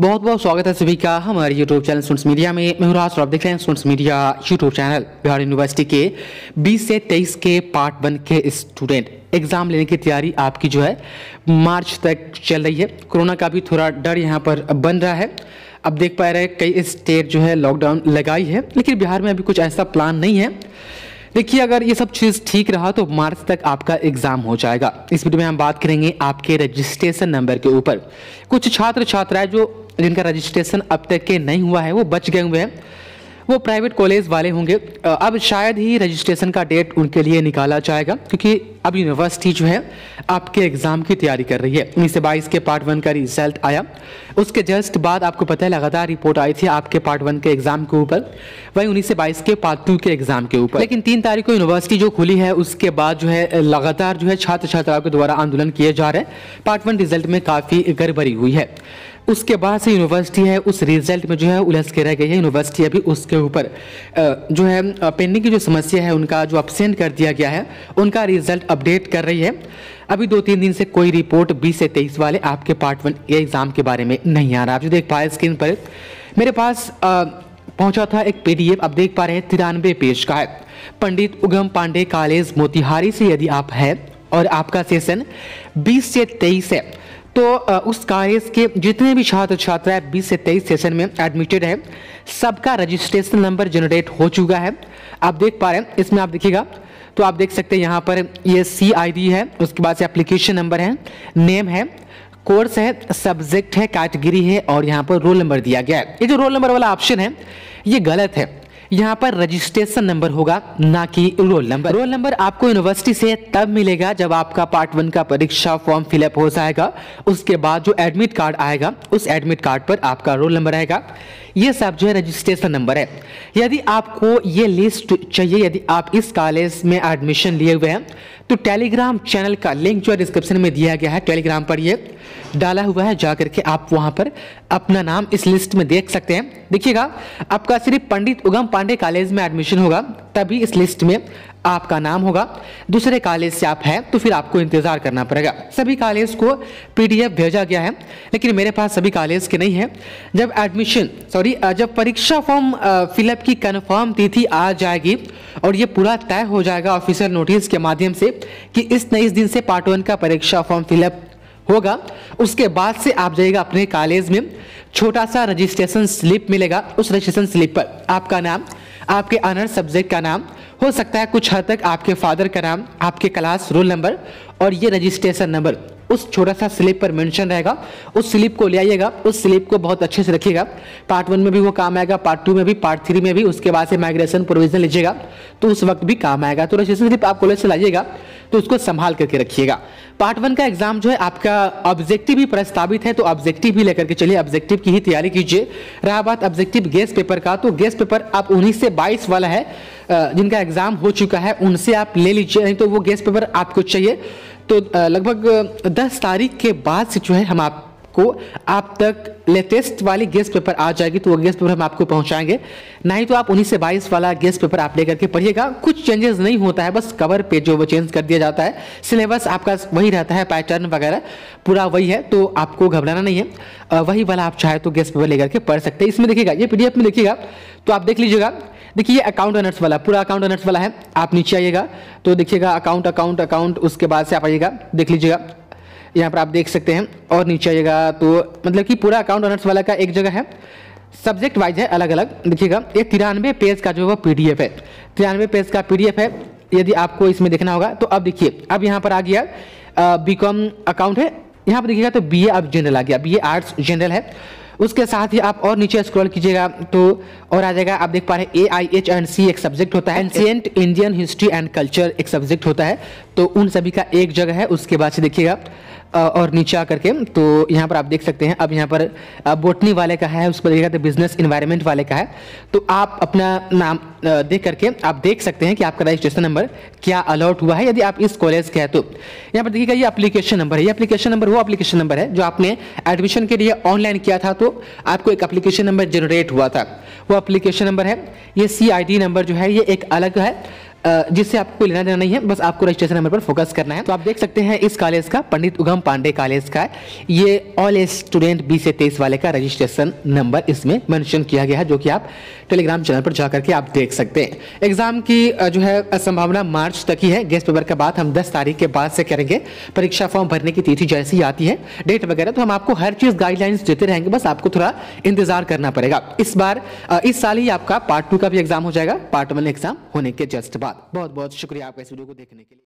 बहुत बहुत स्वागत है सभी का हमारे यूट्यूब चैनल स्टूडेंट्स मीडिया में। मैं राज आप देख रहे हैं students media YouTube channel, Bihar university के 20 से 23 के पार्ट वन के स्टूडेंट एग्ज़ाम लेने की तैयारी आपकी जो है, मार्च तक चल रही है। कोरोना का भी थोड़ा डर यहाँ पर बन रहा है। अब देख पा रहे हैं, कई स्टेट जो है लॉकडाउन लगाई है। लेकिन बिहार में अभी कुछ ऐसा प्लान नहीं है। देखिए, अगर ये सब चीज़ ठीक रहा तो मार्च तक आपका एग्ज़ाम हो जाएगा। इस वीडियो में हम बात करेंगे आपके रजिस्ट्रेशन नंबर के ऊपर। कुछ छात्र छात्राएँ जो, जिनका रजिस्ट्रेशन अब तक के नहीं हुआ है, वो बच गए हुए हैं। वो प्राइवेट कॉलेज वाले होंगे। अब शायद ही रजिस्ट्रेशन का डेट उनके लिए निकाला जाएगा, क्योंकि अब यूनिवर्सिटी जो है, आपके एग्ज़ाम की तैयारी कर रही है। उन्नीस से बाईस के पार्ट वन का रिज़ल्ट आया। उसके जस्ट बाद आपको पता है, लगातार रिपोर्ट आई थी आपके पार्ट वन के एग्ज़ाम के ऊपर। वही उन्नीस से बाईस के पार्ट टू के एग्ज़ाम के ऊपर। लेकिन तीन तारीख को यूनिवर्सिटी जो खुली है, उसके बाद जो है लगातार जो है छात्र छात्राओं के द्वारा आंदोलन किए जा रहे हैं। पार्ट वन रिज़ल्ट में काफ़ी गड़बड़ी हुई है। उसके बाद से यूनिवर्सिटी है, उस रिज़ल्ट में जो है, उलझ के रह गई है यूनिवर्सिटी अभी उसके ऊपर। जो है पेंडिंग की जो समस्या है, उनका जो अपसेंट कर दिया गया है, उनका रिज़ल्ट अपडेट कर रही है। अभी दो तीन दिन से कोई रिपोर्ट 20 से 23 वाले आपके पार्ट वन एग्ज़ाम के बारे में नहीं आ रहा। आप जो देख पाए स्क्रीन पर, मेरे पास पहुँचा था एक पीडीएफ आप देख पा रहे हैं, तिरानवे पेज का है। पंडित उगम पांडे कॉलेज मोतिहारी से यदि आप हैं, और आपका सेशन 20 से 23 है। तो उस कॉलेज के जितने भी छात्र छात्राएँ बीस से तेईस सेशन में एडमिटेड है, सबका रजिस्ट्रेशन नंबर जनरेट हो चुका है। आप देख पा रहे हैं, इसमें आप देखिएगा तो आप देख सकते हैं यहाँ पर ये सी आई डी है, उसके बाद से एप्लीकेशन नंबर है नेम है कोर्स है सब्जेक्ट है कैटेगरी है और यहाँ पर रोल नंबर दिया गया है। ये जो रोल नंबर वाला ऑप्शन है, ये गलत है। यहाँ पर रजिस्ट्रेशन नंबर होगा, ना कि रोल नंबर रोल नंबर आपको यूनिवर्सिटी से तब मिलेगा जब आपका पार्ट वन का परीक्षा फॉर्म फिलअप हो जाएगा। उसके बाद जो एडमिट कार्ड आएगा, उस एडमिट कार्ड पर आपका रोल नंबर आएगा। ये सब जो है रजिस्ट्रेशन नंबर है। यदि आपको ये लिस्ट चाहिए, यदि आप इस कॉलेज में एडमिशन लिए हुए हैं तो टेलीग्राम चैनल का लिंक जो है डिस्क्रिप्शन में दिया गया है टेलीग्राम पर ये डाला हुआ है। जा करके आप वहाँ पर अपना नाम इस लिस्ट में देख सकते हैं। देखिएगा, आपका सिर्फ़ पंडित उगम पांडे कॉलेज में एडमिशन होगा, तभी इस लिस्ट में आपका नाम होगा। दूसरे कॉलेज से आप हैं तो फिर आपको इंतज़ार करना पड़ेगा। सभी कॉलेज को पीडीएफ भेजा गया है, लेकिन मेरे पास सभी कॉलेज के नहीं है। जब एडमिशन सॉरी जब परीक्षा फॉर्म फिलअप की कन्फर्म तिथि आ जाएगी, और ये पूरा तय हो जाएगा ऑफिशियल नोटिस के माध्यम से कि इस नई दिन से पार्ट वन का परीक्षा फॉर्म फिलअप होगा। उसके बाद से आप जाइएगा अपने कॉलेज में। छोटा सा रजिस्ट्रेशन स्लिप मिलेगा उस रजिस्ट्रेशन स्लिप पर। आपका नाम, आपके अनर सब्जेक्ट का नाम, हो सकता है कुछ हद तक आपके फादर का नाम, आपके क्लास रोल नंबर और ये रजिस्ट्रेशन नंबर उस छोटा सा स्लिप पर मेंशन रहेगा। उस स्लिप को ले आइएगा। उस स्लिप को बहुत अच्छे से रखिएगा। पार्ट वन में भी वो काम आएगा पार्ट टू में भी पार्ट थ्री में भी। उसके बाद से माइग्रेशन प्रोविज़न लीजिएगा। तो उस वक्त भी काम आएगा। तो रजिस्ट्रेशन स्लिप आप कॉलेज से लाइएगा। तो उसको संभाल करके रखिएगा। पार्ट वन का एग्ज़ाम जो है, आपका ऑब्जेक्टिव ही प्रस्तावित है तो ऑब्जेक्टिव भी लेकर के चलिए। ऑब्जेक्टिव की ही तैयारी कीजिए। रहा बात ऑब्जेक्टिव गेस पेपर का तो गेस पेपर आप उन्नीस से बाईस वाला है जिनका एग्ज़ाम हो चुका है, उनसे आप ले लीजिए, नहीं तो वो गेस पेपर आपको चाहिए। तो लगभग दस तारीख के बाद से जो है, हम आप को आप तक लेटेस्ट वाली गेस्ट पेपर आ जाएगी तो वो गेस्ट पेपर हम आपको पहुंचाएँगे। नहीं तो आप उन्नीस से बाईस वाला गेस्ट पेपर आप लेकर के पढ़िएगा। कुछ चेंजेस नहीं होता है, बस कवर पे जो वो चेंज कर दिया जाता है। सिलेबस आपका वही रहता है पैटर्न वगैरह, पूरा वही है तो आपको घबराना नहीं है। वही वाला आप चाहे तो गेस्ट पेपर लेकर के पढ़ सकते हैं। इसमें देखिएगा, ये पीडीएफ में देखिएगा तो आप देख लीजिएगा। देखिए अकाउंट अनर्स वाला, पूरा अकाउंट अनर्स वाला है, आप नीचे आइएगा तो देखिएगा अकाउंट अकाउंट अकाउंट उसके बाद से आप आइएगा, देख लीजिएगा। यहाँ पर आप देख सकते हैं और नीचे आइएगा तो मतलब कि पूरा अकाउंट ऑनर्स वाला का एक जगह है। सब्जेक्ट वाइज है अलग अलग देखिएगा ये तिरानवे पेज का जो है पीडीएफ है। तिरानवे पेज का पीडीएफ है यदि आपको इसमें देखना होगा तो अब देखिए अब यहाँ पर आ गया बीकॉम अकाउंट है। यहाँ पर देखिएगा तो बी ए अब जनरल आ गया बी आर्ट्स जनरल है। उसके साथ ही आप और नीचे स्क्रॉल कीजिएगा तो और आ जाएगा आप देख पा रहे हैं ए आई एच एंड सी एक सब्जेक्ट होता है। Ancient Indian history and culture एक सब्जेक्ट होता है। तो उन सभी का एक जगह है उसके बाद से देखिएगा और नीचे आकर के तो यहाँ पर आप देख सकते हैं, अब यहाँ पर बोटनी वाले का है उस पर देखा तो बिज़नेस इन्वायरमेंट वाले का है। तो आप अपना नाम देख करके आप देख सकते हैं कि आपका रजिस्ट्रेशन नंबर क्या अलॉट हुआ है, यदि आप इस कॉलेज के हैं तो। यहाँ पर देखिएगा ये एप्लीकेशन नंबर है, ये एप्लीकेशन नंबर वो एप्लीकेशन नंबर है, जो आपने एडमिशन के लिए ऑनलाइन किया था तो आपको एक अप्लीकेशन नंबर जनरेट हुआ था। वो अप्लीकेशन नंबर है, ये सी नंबर जो है, ये एक अलग है जिससे आपको लेना देना नहीं है, बस आपको रजिस्ट्रेशन नंबर पर फोकस करना है। तो आप देख सकते हैं इस कॉलेज का, पंडित उगम पांडे कॉलेज का ये ऑल एज स्टूडेंट बीस से तेईस वाले का रजिस्ट्रेशन नंबर इसमें मेंशन किया गया है, जो कि आप टेलीग्राम चैनल पर जाकर के आप देख सकते हैं। एग्ज़ाम की जो है संभावना मार्च तक ही है। गेस्ट पेपर का बात हम दस तारीख के बाद से करेंगे। परीक्षा फॉर्म भरने की तिथि जैसी आती है डेट वगैरह तो हम आपको हर चीज़ गाइडलाइंस देते रहेंगे। बस आपको थोड़ा इंतज़ार करना पड़ेगा। इस बार इस साल ही आपका पार्ट टू का भी एग्ज़ाम हो जाएगा। पार्ट वन एग्ज़ाम होने के जस्ट बहुत बहुत शुक्रिया आपका इस वीडियो को देखने के लिए।